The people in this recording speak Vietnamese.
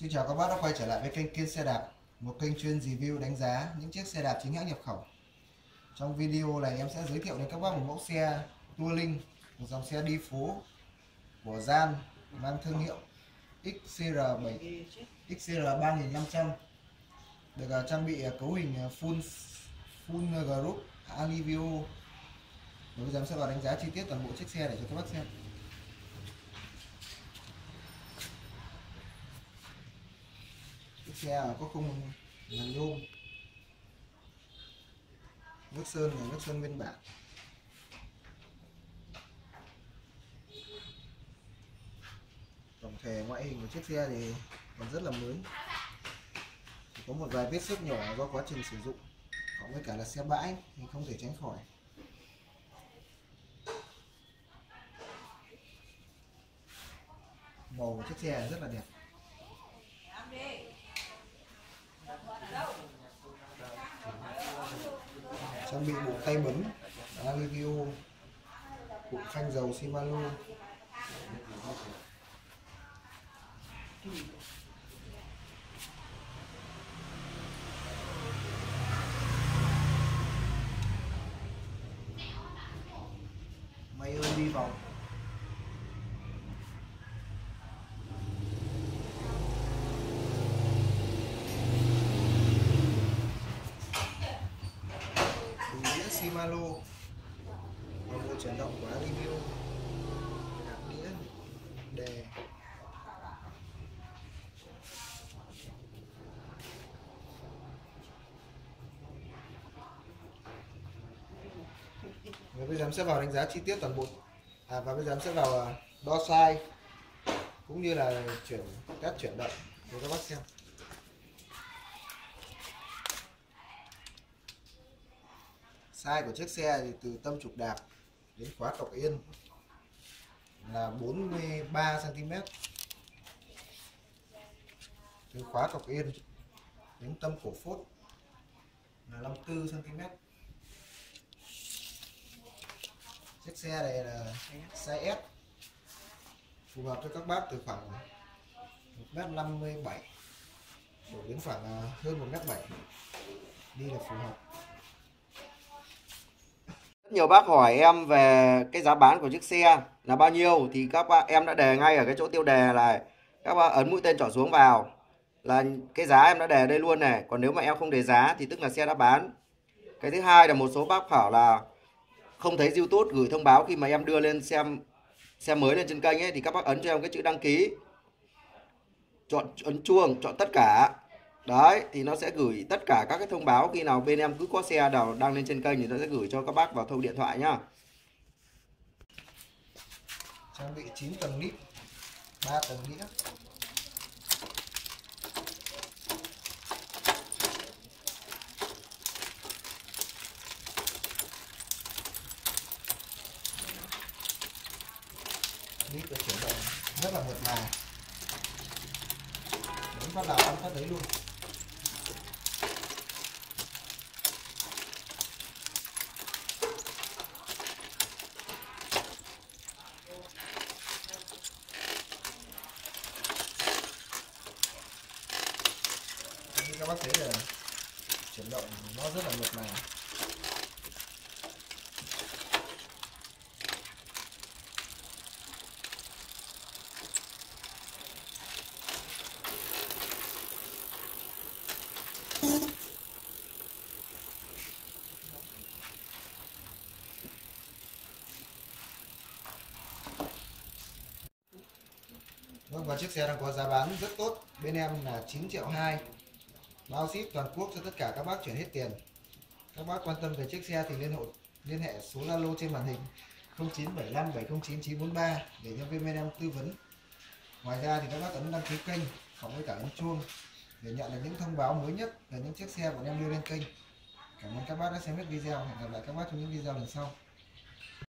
Xin chào các bác đã quay trở lại với kênh Kiên Xe Đạp, Một kênh chuyên review đánh giá những chiếc xe đạp chính hãng nhập khẩu. Trong video này em sẽ giới thiệu đến các bác một mẫu xe Touring Một dòng xe đi phố của Gian, mang thương hiệu XCR7 XCR3500 Được à, trang bị à, cấu hình à, full full group Alivio. Bây giờ em sẽ vào đánh giá chi tiết toàn bộ chiếc xe để cho các bác xem. Xe có khung là nhôm. Nước sơn là nước sơn nguyên bản. Tổng thể ngoại hình của chiếc xe thì còn rất là mới. Chỉ có một vài vết xước nhỏ do quá trình sử dụng, cộng với cả là xe bãi thì không thể tránh khỏi. Màu của chiếc xe rất là đẹp. Trang bị bộ tay bấm. Alivio bộ phanh dầu Shimano. Máy ơi đi vòng Bình đĩa Shimano. Và bộ chuyển động của Alivio hạt đĩa đề và bây giờ em sẽ vào đánh giá chi tiết toàn bộ. À, và bây giờ em sẽ vào à, đo size cũng như là chuyển các chuyển động để các bác xem. Size của chiếc xe thì từ tâm trục đạp đến khóa cọc yên là 43 cm từ khóa cọc yên đến tâm cổ phốt là 54 cm chiếc xe này là size S, phù hợp cho các bác từ khoảng 1m57 đổ đến khoảng à, hơn 1m7 đi là phù hợp. Rất nhiều bác hỏi em về cái giá bán của chiếc xe là bao nhiêu, thì các bác em đã đề ngay ở cái chỗ tiêu đề là các bác ấn mũi tên chọn xuống vào là cái giá em đã đề đây luôn này. Còn nếu mà em không đề giá thì tức là xe đã bán. Cái thứ hai là một số bác bảo là không thấy YouTube gửi thông báo khi mà em đưa lên xem xe mới lên trên kênh ấy, thì các bác ấn cho em cái chữ đăng ký, chọn, ấn chuông, chọn tất cả đấy, thì nó sẽ gửi tất cả các cái thông báo khi nào bên em cứ có xe nào đăng lên trên kênh thì nó sẽ gửi cho các bác vào thông điện thoại nhá. Trang bị 9 tầng nít 3 tầng đĩa nít được chuyển động rất là mượt mà. Đến phát nào ăn phát đấy luôn. Các bác thấy là chuyển động nó rất là mượt mà. Vâng và chiếc xe đang có giá bán rất tốt. Bên em là 9 triệu 2 bao ship toàn quốc cho tất cả các bác chuyển hết tiền. Các bác quan tâm về chiếc xe thì liên hệ liên hệ số Zalo trên màn hình 0975 709 943 để nhân viên bên em tư vấn. Ngoài ra thì các bác ấn đăng ký kênh cộng với cả ấn chuông để nhận được những thông báo mới nhất về những chiếc xe bọn em đưa lên kênh. Cảm ơn các bác đã xem hết video. Hẹn gặp lại các bác trong những video lần sau.